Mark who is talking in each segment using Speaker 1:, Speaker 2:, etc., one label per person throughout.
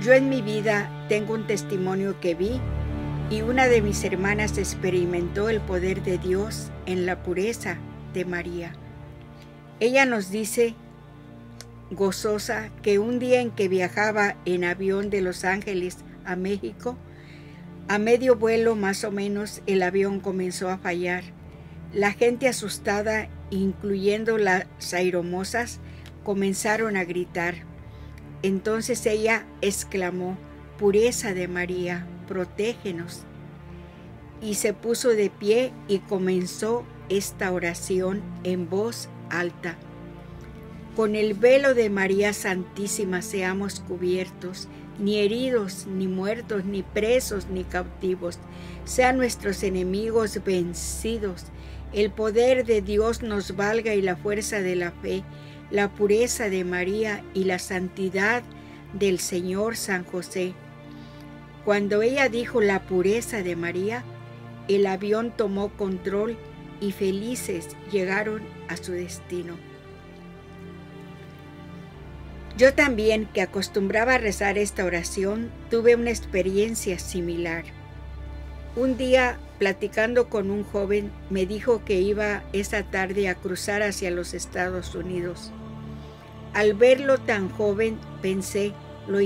Speaker 1: Yo en mi vida tengo un testimonio que vi y una de mis hermanas experimentó el poder de Dios en la pureza de María. Ella nos dice, gozosa, que un día en que viajaba en avión de Los Ángeles a México, a medio vuelo más o menos el avión comenzó a fallar. La gente asustada, incluyendo las aeromosas, comenzaron a gritar. Entonces ella exclamó, Pureza de María, protégenos. Y se puso de pie y comenzó esta oración en voz alta. Con el velo de María Santísima seamos cubiertos, ni heridos, ni muertos, ni presos, ni cautivos. Sean nuestros enemigos vencidos. El poder de Dios nos valga y la fuerza de la fe, la pureza de María y la santidad del Señor San José cuando ella dijo la pureza de María, el avión tomó control y felices llegaron a su destino. Yo también, que acostumbraba a rezar esta oración, tuve una experiencia similar. Un día, platicando con un joven, me dijo que iba esa tarde a cruzar hacia los Estados Unidos. Al verlo tan joven, pensé, lo,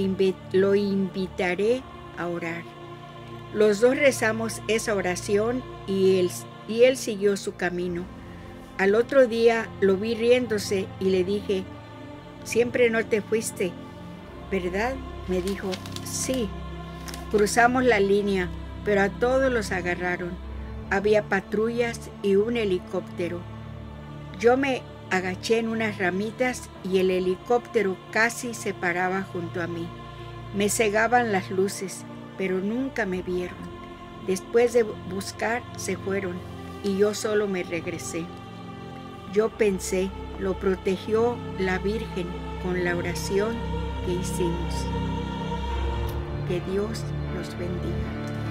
Speaker 1: lo invitaré a orar. Los dos rezamos esa oración y él, y él siguió su camino. Al otro día lo vi riéndose y le dije, siempre no te fuiste, ¿verdad? Me dijo, sí. Cruzamos la línea, pero a todos los agarraron. Había patrullas y un helicóptero. Yo me agaché en unas ramitas y el helicóptero casi se paraba junto a mí. Me cegaban las luces, pero nunca me vieron. Después de buscar, se fueron y yo solo me regresé. Yo pensé, lo protegió la Virgen con la oración que hicimos. Que Dios los bendiga.